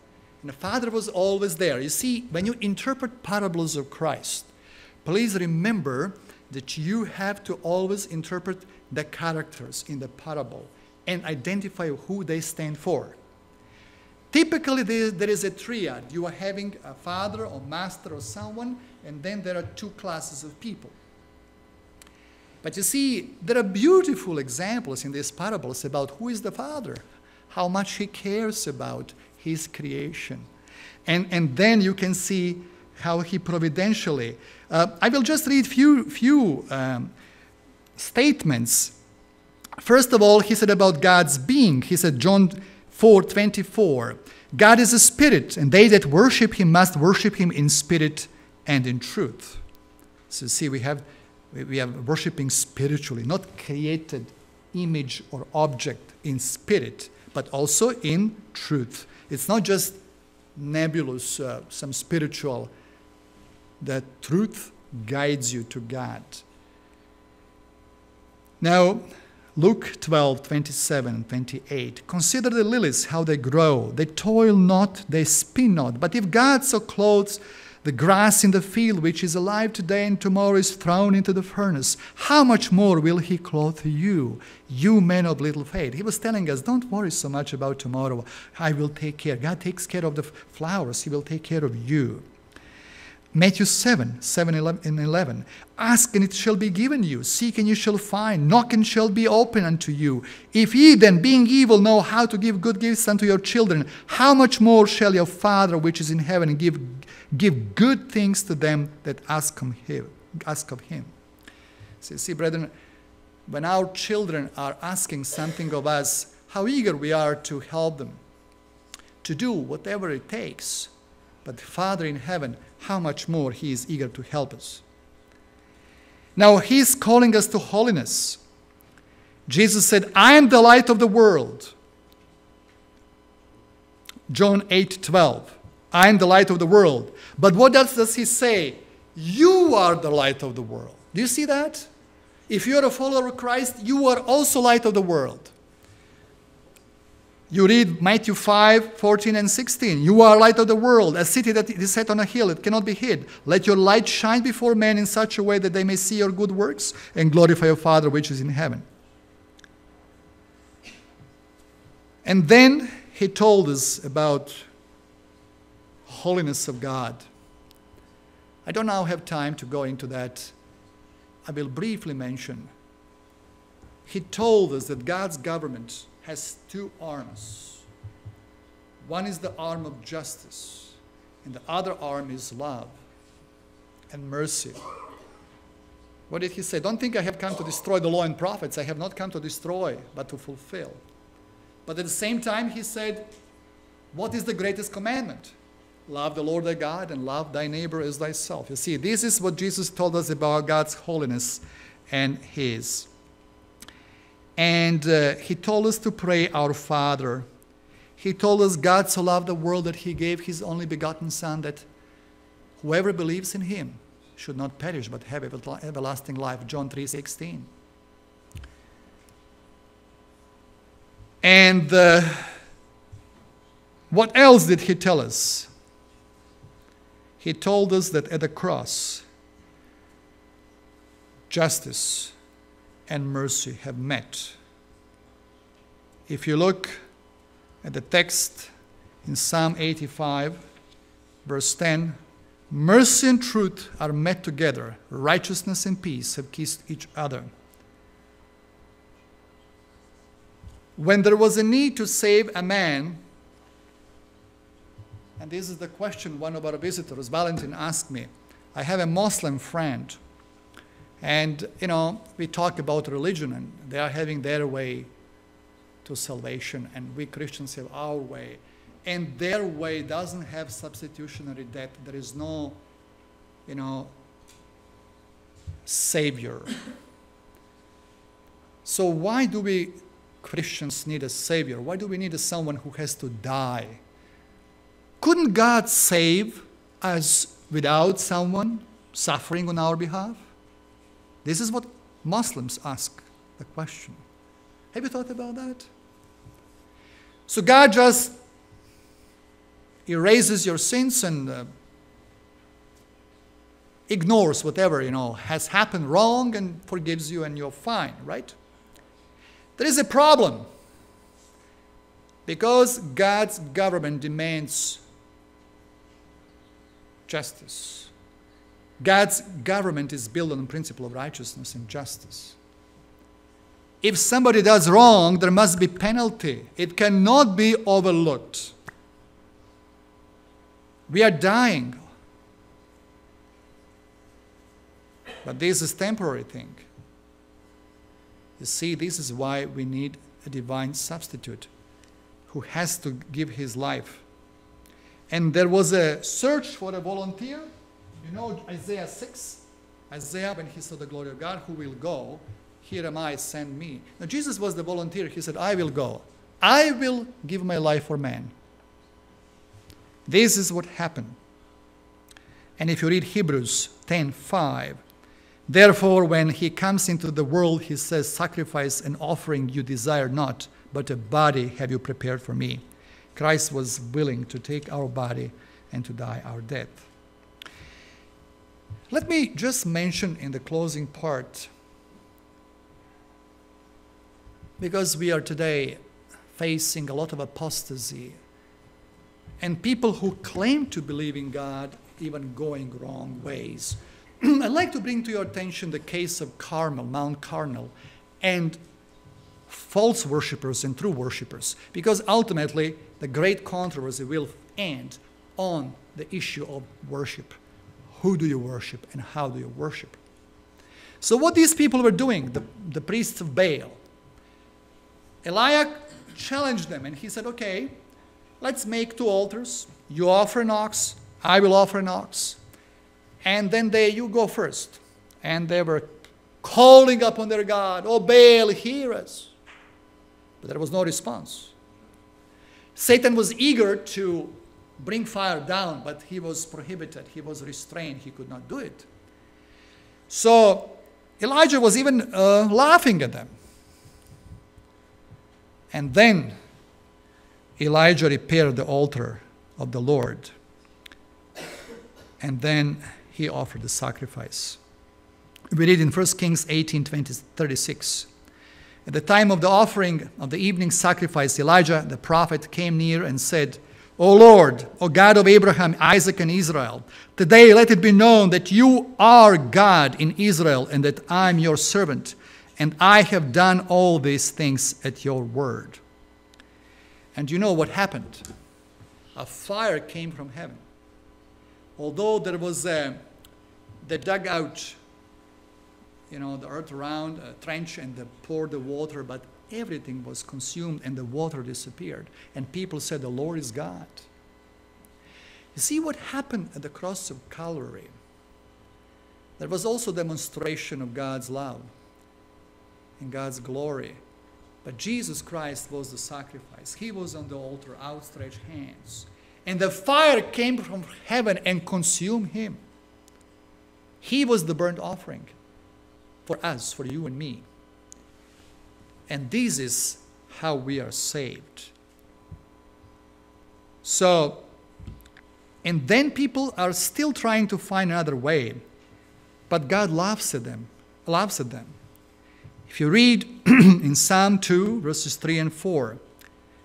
And the Father was always there. You see, when you interpret parables of Christ, please remember that you have to always interpret the characters in the parable and identify who they stand for. Typically, there is a triad. You are having a father or master or someone, and then there are two classes of people. But you see, there are beautiful examples in these parables about who is the father, how much he cares about his creation. And, and then you can see how he providentially. Uh, I will just read few few um, statements. First of all, he said about God's being. He said, John 4 24, God is a spirit, and they that worship him must worship him in spirit and in truth. So, see, we have, we have worshiping spiritually, not created image or object in spirit, but also in truth. It's not just nebulous, uh, some spiritual, that truth guides you to God. Now, Luke 12, 27 and 28. Consider the lilies, how they grow. They toil not, they spin not. But if God so clothes the grass in the field, which is alive today and tomorrow is thrown into the furnace, how much more will He clothe you, you men of little faith? He was telling us, don't worry so much about tomorrow. I will take care. God takes care of the flowers, He will take care of you. Matthew 7, 7 and 11. Ask and it shall be given you. Seek and you shall find. Knock and shall be open unto you. If ye then, being evil, know how to give good gifts unto your children, how much more shall your Father which is in heaven give, give good things to them that ask him? Ask of him. So see, brethren, when our children are asking something of us, how eager we are to help them, to do whatever it takes. But Father in heaven, how much more He is eager to help us. Now, He's calling us to holiness. Jesus said, I am the light of the world. John 8 12. I am the light of the world. But what else does He say? You are the light of the world. Do you see that? If you are a follower of Christ, you are also light of the world. You read Matthew 5, 14 and 16. You are light of the world, a city that is set on a hill, it cannot be hid. Let your light shine before men in such a way that they may see your good works and glorify your Father which is in heaven. And then he told us about holiness of God. I don't now have time to go into that. I will briefly mention. He told us that God's government has two arms. One is the arm of justice, and the other arm is love and mercy. What did he say? Don't think I have come to destroy the law and prophets. I have not come to destroy, but to fulfill. But at the same time, he said, What is the greatest commandment? Love the Lord thy God and love thy neighbor as thyself. You see, this is what Jesus told us about God's holiness and his. And uh, he told us to pray, Our Father. He told us God so loved the world that he gave his only begotten Son, that whoever believes in him should not perish but have everlasting life. John 3:16. And uh, what else did he tell us? He told us that at the cross, justice and mercy have met. If you look at the text in Psalm 85, verse 10, mercy and truth are met together, righteousness and peace have kissed each other. When there was a need to save a man, and this is the question one of our visitors, Valentin, asked me. I have a Muslim friend and, you know, we talk about religion and they are having their way to salvation, and we Christians have our way. And their way doesn't have substitutionary death. There is no, you know, savior. so why do we Christians need a savior? Why do we need someone who has to die? Couldn't God save us without someone suffering on our behalf? This is what Muslims ask the question. Have you thought about that? So God just erases your sins and uh, ignores whatever you know has happened wrong and forgives you and you're fine right there is a problem because god's government demands justice god's government is built on the principle of righteousness and justice if somebody does wrong there must be penalty it cannot be overlooked we are dying But this is temporary thing. You see, this is why we need a divine substitute who has to give his life. And there was a search for a volunteer. You know Isaiah 6? Isaiah, when he saw the glory of God, who will go? Here am I, send me. Now, Jesus was the volunteer. He said, I will go. I will give my life for man. This is what happened. And if you read Hebrews 10 5, Therefore, when he comes into the world, he says, Sacrifice and offering you desire not, but a body have you prepared for me. Christ was willing to take our body and to die our death. Let me just mention in the closing part, because we are today facing a lot of apostasy and people who claim to believe in God even going wrong ways. I'd like to bring to your attention the case of Carmel, Mount Carmel, and false worshippers and true worshippers, because ultimately the great controversy will end on the issue of worship. Who do you worship and how do you worship? So, what these people were doing, the, the priests of Baal, Elijah challenged them and he said, Okay, let's make two altars. You offer an ox, I will offer an ox. And then they, you go first. And they were calling upon their God, Oh, Baal, hear us. But there was no response. Satan was eager to bring fire down, but he was prohibited. He was restrained. He could not do it. So Elijah was even uh, laughing at them. And then Elijah repaired the altar of the Lord. And then he offered the sacrifice. We read in 1 Kings 18 20, 36. At the time of the offering of the evening sacrifice, Elijah the prophet came near and said, O Lord, O God of Abraham, Isaac, and Israel, today let it be known that you are God in Israel and that I am your servant, and I have done all these things at your word. And you know what happened? A fire came from heaven. Although there was uh, a they dug out, you know, the earth around, a trench, and they poured the water, but everything was consumed and the water disappeared. And people said, The Lord is God. You see what happened at the cross of Calvary? There was also demonstration of God's love and God's glory. But Jesus Christ was the sacrifice. He was on the altar, outstretched hands. And the fire came from heaven and consumed him. He was the burnt offering for us, for you and me. And this is how we are saved. So, and then people are still trying to find another way, but God laughs at them, laughs at them. If you read in Psalm 2, verses 3 and 4,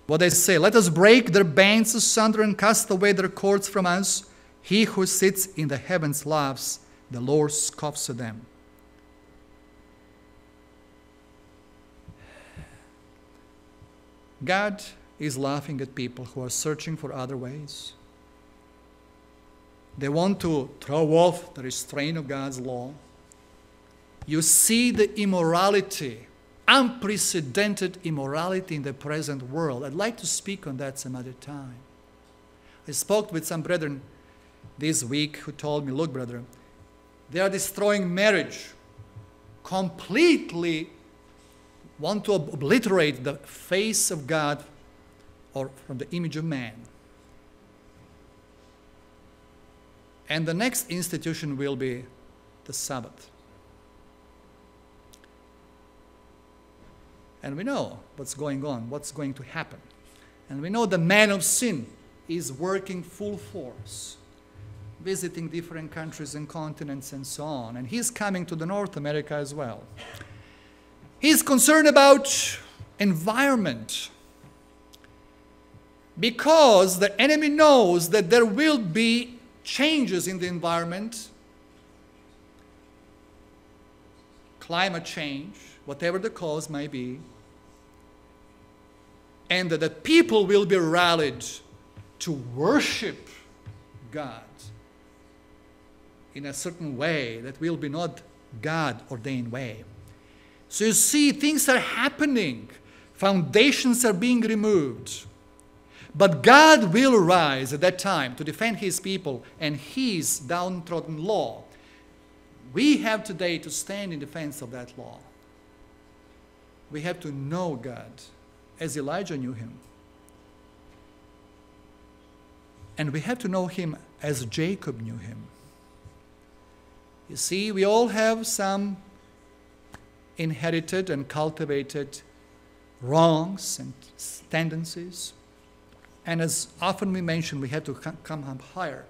what they say, let us break their bands asunder and cast away their cords from us. He who sits in the heavens laughs the Lord scoffs at them. God is laughing at people who are searching for other ways. They want to throw off the restraint of God's law. You see the immorality, unprecedented immorality in the present world. I'd like to speak on that some other time. I spoke with some brethren this week who told me, Look, brother, they are destroying marriage, completely want to obliterate the face of God or from the image of man. And the next institution will be the Sabbath. And we know what's going on, what's going to happen. And we know the man of sin is working full force, visiting different countries and continents and so on. And he's coming to the North America as well. He's concerned about environment because the enemy knows that there will be changes in the environment, climate change, whatever the cause may be, and that the people will be rallied to worship God in a certain way that will be not God ordained way. So you see, things are happening, foundations are being removed. But God will rise at that time to defend his people and his downtrodden law. We have today to stand in defense of that law. We have to know God as Elijah knew him. And we have to know him as Jacob knew him. You see, we all have some inherited and cultivated wrongs and tendencies. And as often we mention, we have to come up higher.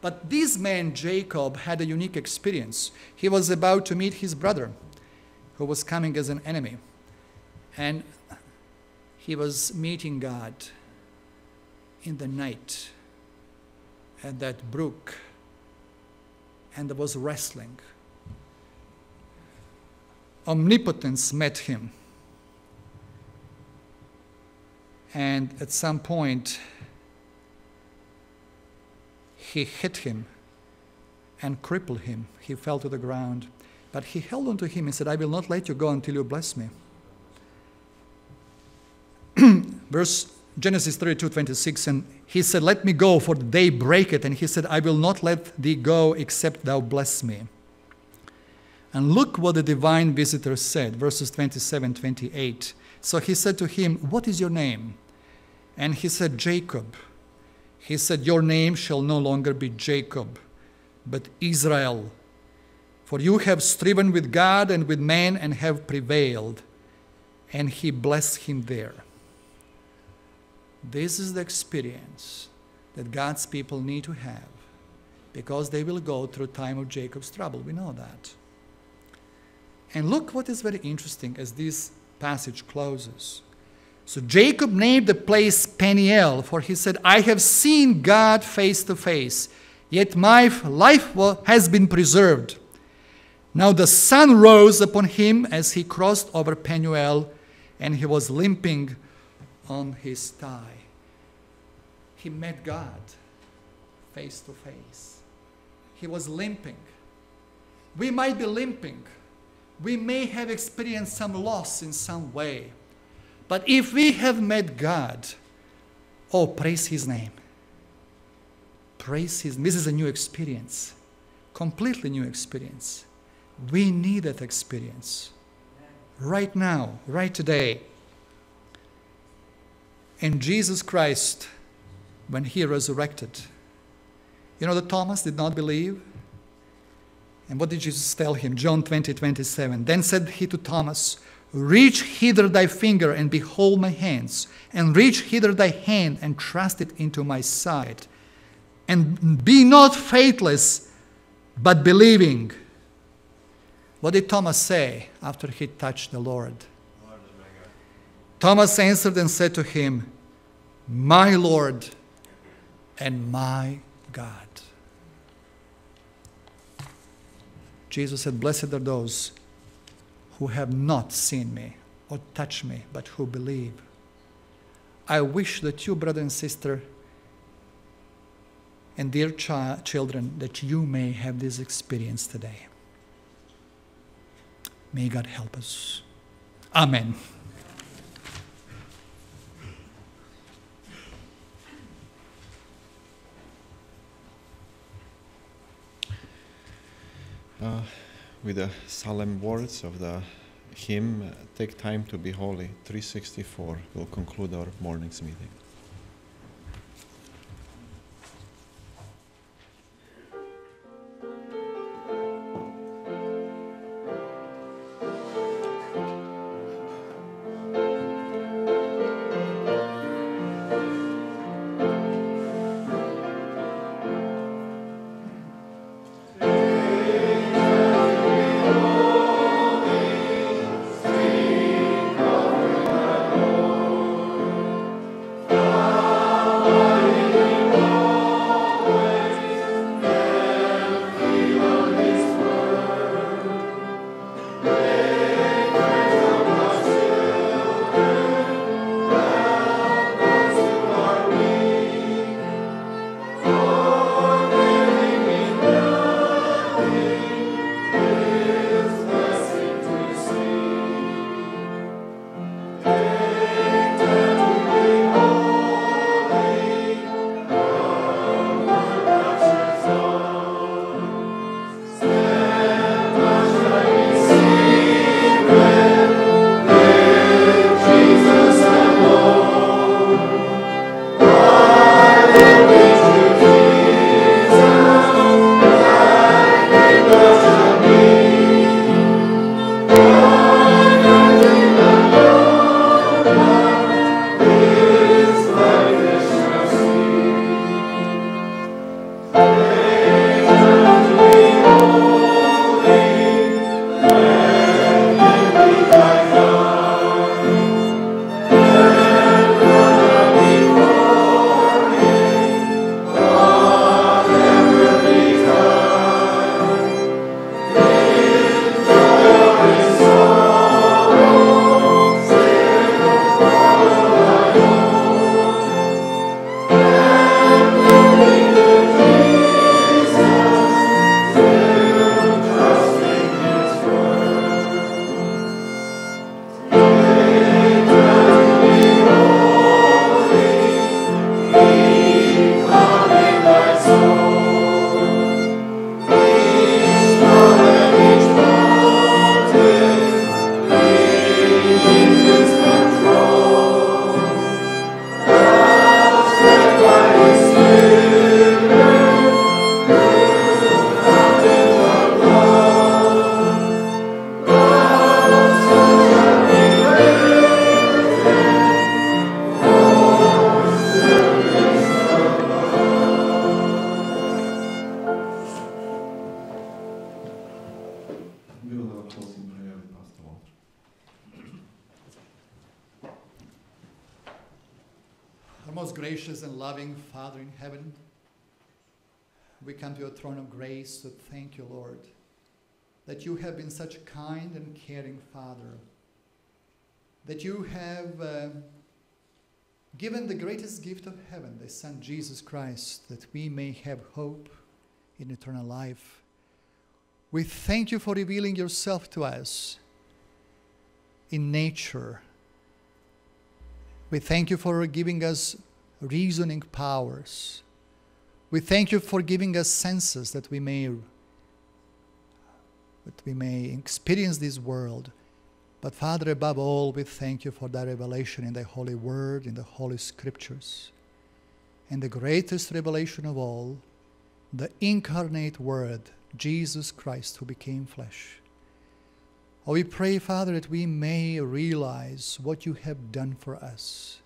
But this man, Jacob, had a unique experience. He was about to meet his brother, who was coming as an enemy. And he was meeting God in the night at that brook, and there was wrestling. Omnipotence met him And at some point, he hit him and crippled him. He fell to the ground. But he held on to him and said, I will not let you go until you bless me. Verse Genesis 32 26, and he said, Let me go, for the day breaketh. And he said, I will not let thee go except thou bless me. And look what the divine visitor said, verses 27 28. So he said to him, What is your name? And he said, Jacob. He said, Your name shall no longer be Jacob, but Israel. For you have striven with God and with man and have prevailed. And he blessed him there. This is the experience that God's people need to have because they will go through time of Jacob's trouble. We know that. And look what is very interesting as this passage closes. So Jacob named the place Peniel, for he said, I have seen God face to face, yet my life has been preserved. Now the sun rose upon him as he crossed over Peniel, and he was limping on his thigh. He met God face to face. He was limping. We might be limping we may have experienced some loss in some way. But if we have met God, oh, praise His name. Praise His This is a new experience, completely new experience. We need that experience right now, right today. And Jesus Christ, when He resurrected, you know that Thomas did not believe? And what did Jesus tell him? John 20, 27. Then said he to Thomas, Reach hither thy finger and behold my hands, and reach hither thy hand and thrust it into my side. And be not faithless, but believing. What did Thomas say after he touched the Lord? Lord Thomas answered and said to him, My Lord and my God. Jesus said, Blessed are those who have not seen me or touched me, but who believe. I wish that you, brother and sister, and dear chi- children, that you may have this experience today. May God help us. Amen. Uh, with the solemn words of the hymn, Take Time to Be Holy, 364, will conclude our morning's meeting. Amen. Gracious and loving Father in heaven, we come to your throne of grace to thank you, Lord, that you have been such a kind and caring Father, that you have uh, given the greatest gift of heaven, the Son Jesus Christ, that we may have hope in eternal life. We thank you for revealing yourself to us in nature. We thank you for giving us reasoning powers. We thank you for giving us senses that we may that we may experience this world. But Father, above all, we thank you for that revelation in the Holy Word, in the Holy Scriptures. And the greatest revelation of all, the incarnate Word, Jesus Christ, who became flesh. Oh, we pray, Father, that we may realize what you have done for us.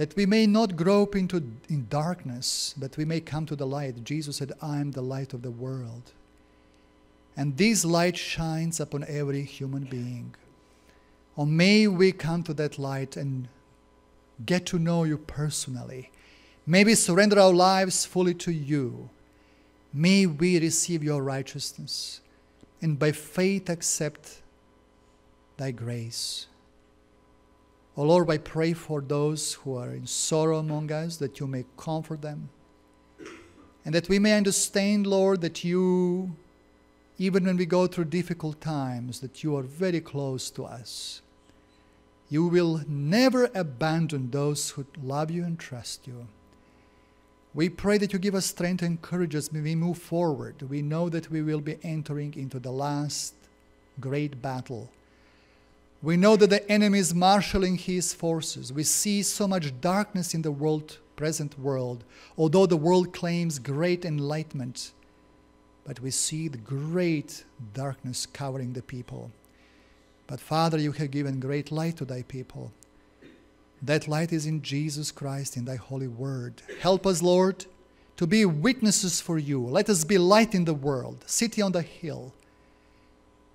That we may not grope into in darkness, but we may come to the light. Jesus said, I am the light of the world. And this light shines upon every human being. Oh, may we come to that light and get to know you personally. May we surrender our lives fully to you. May we receive your righteousness and by faith accept thy grace. Oh Lord, I pray for those who are in sorrow among us that you may comfort them. And that we may understand, Lord, that you, even when we go through difficult times, that you are very close to us. You will never abandon those who love you and trust you. We pray that you give us strength and courage as we move forward. We know that we will be entering into the last great battle. We know that the enemy is marshaling his forces. We see so much darkness in the world, present world, although the world claims great enlightenment. But we see the great darkness covering the people. But Father, you have given great light to thy people. That light is in Jesus Christ, in thy holy word. Help us, Lord, to be witnesses for you. Let us be light in the world, city on the hill,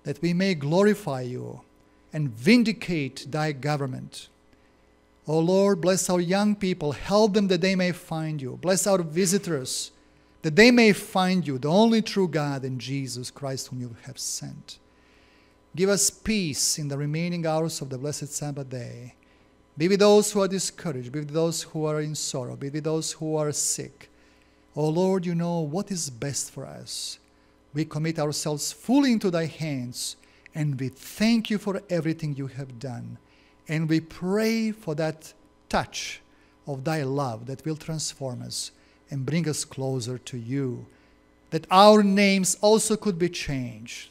that we may glorify you and vindicate thy government. O Lord, bless our young people. Help them that they may find you. Bless our visitors, that they may find you, the only true God and Jesus Christ, whom you have sent. Give us peace in the remaining hours of the blessed Sabbath day be with those who are discouraged. Be with those who are in sorrow. Be with those who are sick. O Lord, you know what is best for us. We commit ourselves fully into thy hands and we thank you for everything you have done. And we pray for that touch of thy love that will transform us and bring us closer to you. That our names also could be changed,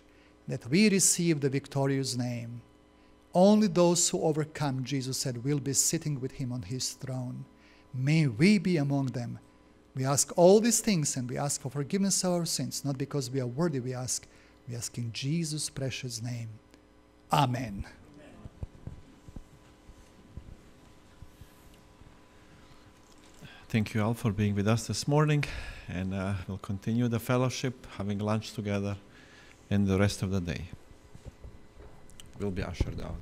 that we receive the victorious name. Only those who overcome, Jesus said, will be sitting with him on his throne. May we be among them. We ask all these things and we ask for forgiveness of our sins, not because we are worthy, we ask. We ask in Jesus' precious name. Amen. Thank you all for being with us this morning, and uh, we'll continue the fellowship, having lunch together, and the rest of the day We'll be ushered out.